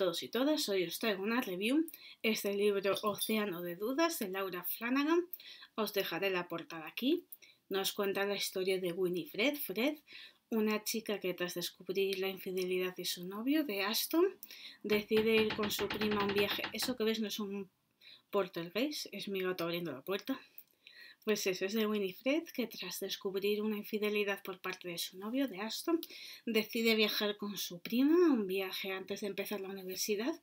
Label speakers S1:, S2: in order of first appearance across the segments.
S1: Todos y todas, hoy os traigo una review. Es del libro Océano de Dudas de Laura Flanagan. Os dejaré la portada aquí. Nos cuenta la historia de Winifred Fred, una chica que tras descubrir la infidelidad de su novio, de Aston, decide ir con su prima a un viaje. Eso que ves no es un portergeist, es mi gato abriendo la puerta. Pues eso es de Winifred, que tras descubrir una infidelidad por parte de su novio, de Aston, decide viajar con su prima, un viaje antes de empezar la universidad,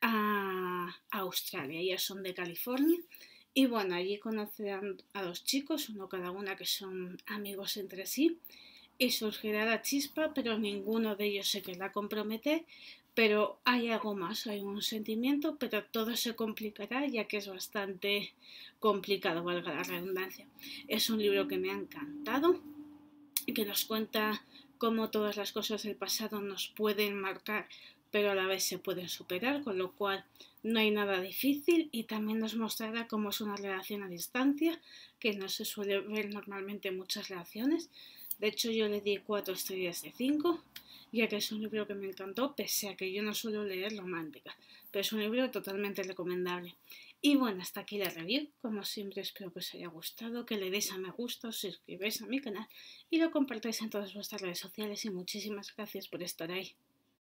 S1: a Australia. Ellas son de California. Y bueno, allí conocen a dos chicos, uno cada una que son amigos entre sí. Y surgirá la chispa, pero ninguno de ellos se queda comprometer pero hay algo más, hay un sentimiento, pero todo se complicará ya que es bastante complicado, valga la redundancia. Es un libro que me ha encantado y que nos cuenta cómo todas las cosas del pasado nos pueden marcar, pero a la vez se pueden superar, con lo cual no hay nada difícil y también nos mostrará cómo es una relación a distancia, que no se suele ver normalmente en muchas relaciones. De hecho, yo le di cuatro estrellas de cinco ya que es un libro que me encantó, pese a que yo no suelo leer romántica, pero es un libro totalmente recomendable. Y bueno, hasta aquí la review. Como siempre, espero que os haya gustado, que le deis a me gusta, os suscribáis a mi canal y lo compartáis en todas vuestras redes sociales. Y muchísimas gracias por estar ahí.